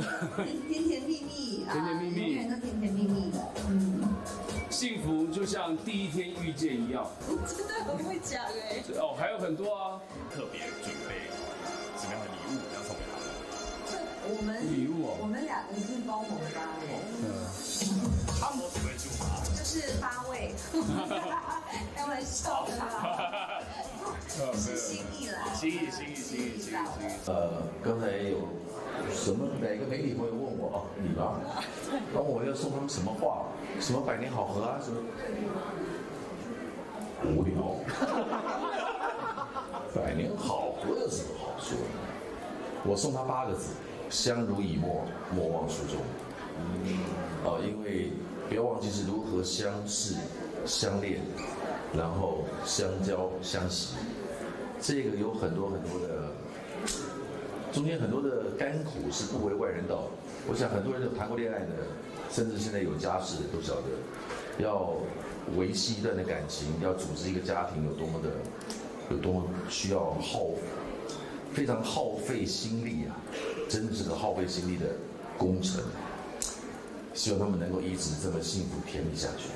甜甜蜜蜜，甜甜蜜蜜永远都甜甜蜜蜜的。嗯，幸福就像第一天遇见一样。真的很会讲哎。哦，还有很多啊。特别准备什么样的礼物要送给他们？我们礼物哦我们两个是包红包耶，他们准备住吗？就是八位，开玩笑的啦，是心意啦，心意心意心意心意。呃，刚才有什么哪个媒体朋友问我哦，你吧，问我要送他们什么话，什么百年好合啊，什么无聊，百年好合有什么好说的？我送他八个字：相濡以沫，莫忘初衷。啊，因为不要忘记是如何相识、相恋，然后相交、相惜。这个有很多很多的，中间很多的甘苦是不为外人道。我想很多人有谈过恋爱的，甚至现在有家室的都晓得，要维系一段的感情，要组织一个家庭有多么的，有多么需要耗，非常耗费心力啊，真的是个耗费心力的工程。希望他们能够一直这么幸福甜蜜下去。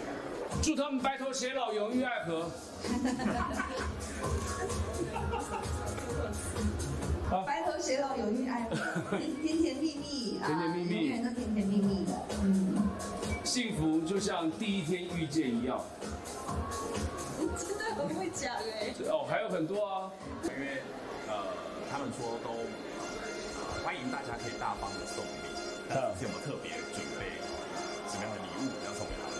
祝他们白头偕老，永浴爱河。白头偕老，永浴爱河，甜甜蜜蜜，甜甜蜜蜜永远都甜甜蜜蜜的。嗯，幸福就像第一天遇见一样。真的很会讲哎。哦，还有很多啊。因为呃，他们说都、呃、欢迎大家可以大方的送礼，那这次有没有特别准备什么样的礼物要送给他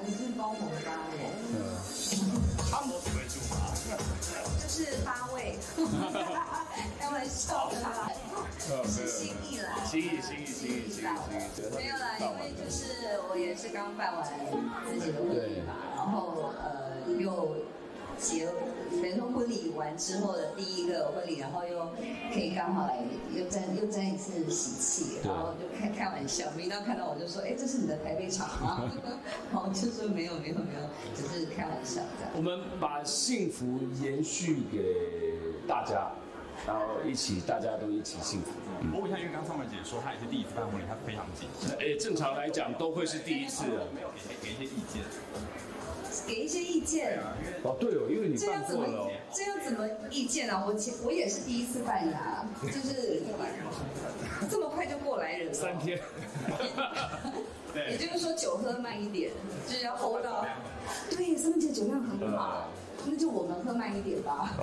我是包红包耶，他们只会住吗？就是八位，开玩笑的啦，是心意啦，心意心意心意心意。没有啦，因为就是我也是刚办完自己的婚礼嘛，然后呃又结，婚礼完之后的第一个婚礼，然后又可以刚好来又沾又沾一次喜气，然后就开开玩笑，明当看到我就说，哎，这是你的台北场吗？然后就说没有没有没有，只是开玩笑这样。我们把幸福延续给大家，然后一起大家都一起幸福。我问一下，因为刚刚上面姐说她也是第一次办婚礼，她非常紧张，哎，正常来讲都会是第一次的。没有给给一些意见。给一些意见。哦，对哦，因为你这要怎么办过了哦。这要怎么意见啊？我前我也是第一次办呀，就是这么快就过来人了。三天。也就是说酒喝慢一点，就是要 hold 到。对，三姐酒量很好，那就我们喝慢一点吧。